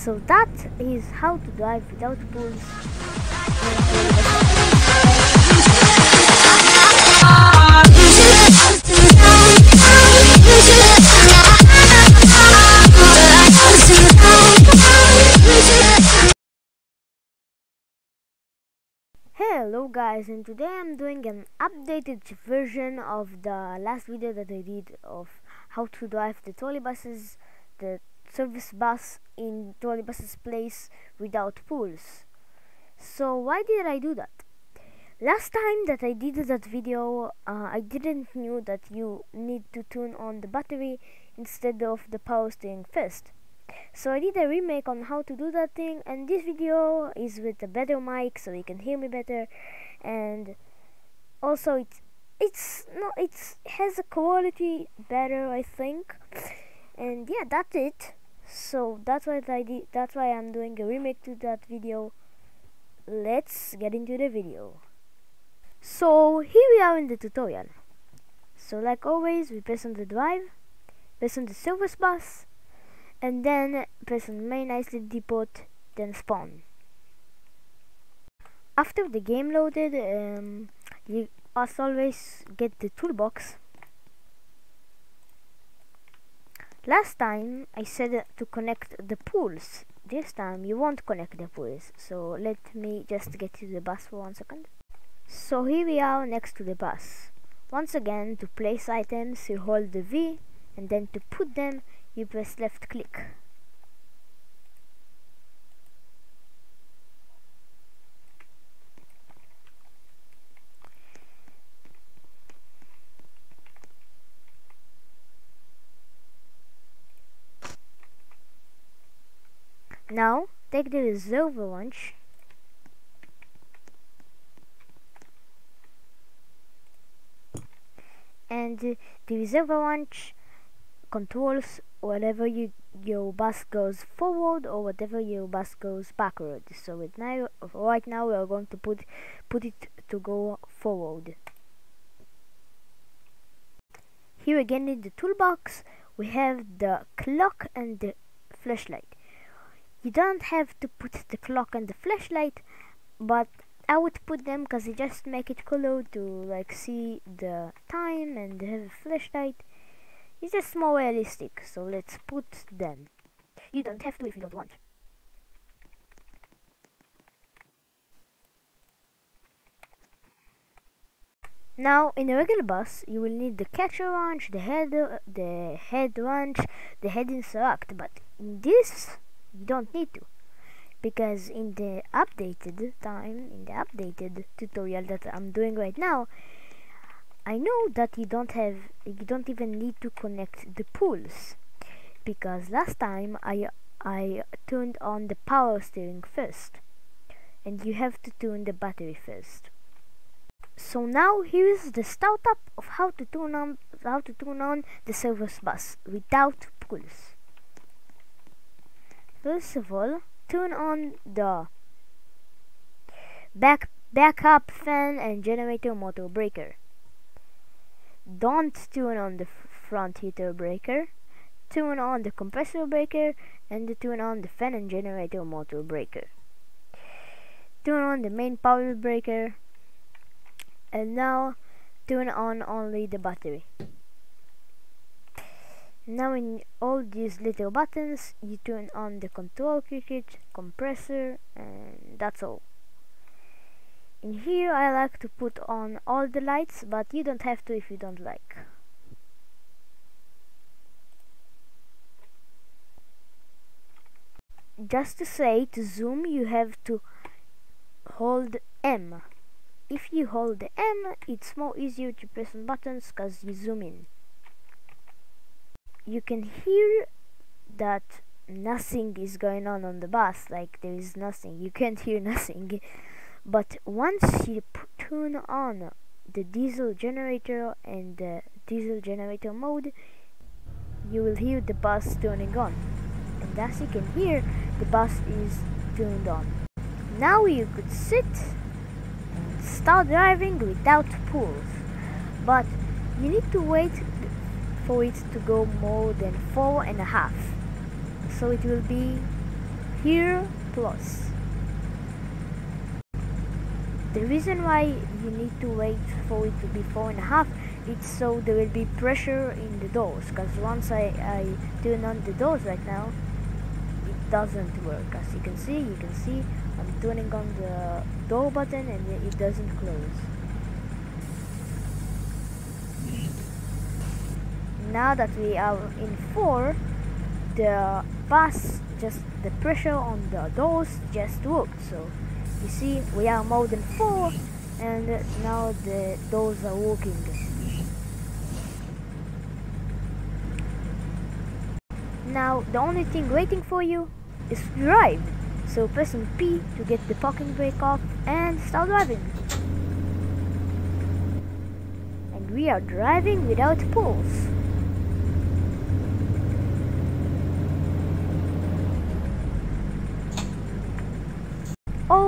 So that is how to drive without pools. Hello guys and today I'm doing an updated version of the last video that I did of how to drive the trolley buses, the service bus in trolley buses place without pools. So why did I do that? Last time that I did that video uh, I didn't knew that you need to turn on the battery instead of the power steering first. So I did a remake on how to do that thing and this video is with a better mic so you can hear me better and also it's it's no it's has a quality better I think and yeah that's it so that's what I did that's why I'm doing a remake to that video. Let's get into the video. So here we are in the tutorial. So like always we press on the drive press on the service bus and then press on main islet depot then spawn. After the game loaded um, you as always get the toolbox last time I said to connect the pools. This time you won't connect the pools. So let me just get to the bus for one second. So here we are next to the bus. Once again to place items you hold the V and then to put them you press left click. Now take the reserve launch and the reserve launch controls whatever you, your bus goes forward or whatever your bus goes backward. So with now, right now we are going to put put it to go forward. Here again in the toolbox we have the clock and the flashlight. You don't have to put the clock and the flashlight, but I would put them because they just make it cooler to like see the time and have a flashlight it's just more realistic, so let's put them. You don't have to if you don't want. Now, in a regular bus, you will need the catcher wrench, the head, the head wrench, the head interact, but in this, you don't need to. Because in the updated time, in the updated tutorial that I'm doing right now, I know that you don't have you don't even need to connect the pools. Because last time I I turned on the power steering first. And you have to turn the battery first. So now here is the startup of how to turn on how to turn on the service bus without pools first of all turn on the back backup fan and generator motor breaker. Don't turn on the front heater breaker. Turn on the compressor breaker and turn on the fan and generator motor breaker. Turn on the main power breaker. And now turn on only the battery now in all these little buttons you turn on the control circuit compressor and that's all. In here I like to put on all the lights but you don't have to if you don't like. Just to say to zoom you have to hold M. If you hold the M it's more easier to press on buttons cause you zoom in you can hear that nothing is going on on the bus like there is nothing. You can't hear nothing. But once you turn on the diesel generator and the diesel generator mode you will hear the bus turning on. And as you can hear the bus is turned on. Now you could sit and start driving without pools. But you need to wait for it to go more than four and a half. So it will be here plus. The reason why you need to wait for it to be four and a half it's so there will be pressure in the doors because once I, I turn on the doors right now it doesn't work. As you can see you can see I'm turning on the door button and it doesn't close now that we are in 4 the bus just the pressure on the doors just worked. So you see we are more than 4 and now the doors are working. Now the only thing waiting for you is to drive. So pressing P to get the parking brake off and start driving. And we are driving without pulse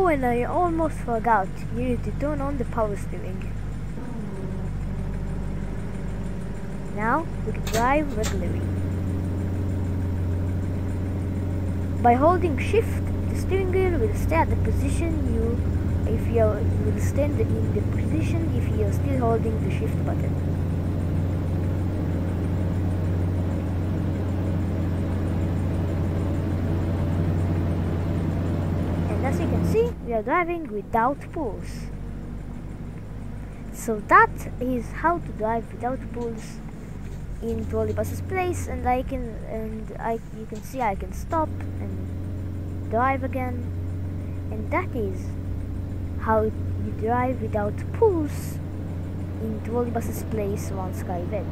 Oh, and I almost forgot. You need to turn on the power steering. Now, we can drive regularly. By holding shift, the steering wheel will stay at the position you if you will stand in the position if you are still holding the shift button. as you are driving without pulse so that is how to drive without pulse in trolleybus's place and I can and I you can see I can stop and drive again and that is how you drive without pulse in trolleybus's place OneSkyVed.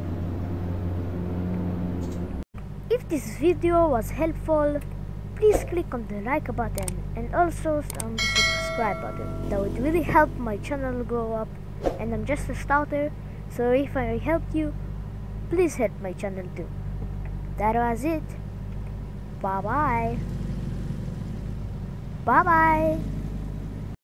If this video was helpful please click on the like button and also on the subscribe button. That would really help my channel grow up and I'm just a starter so if I helped you, please help my channel too. That was it. Bye bye. Bye bye.